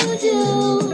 you do.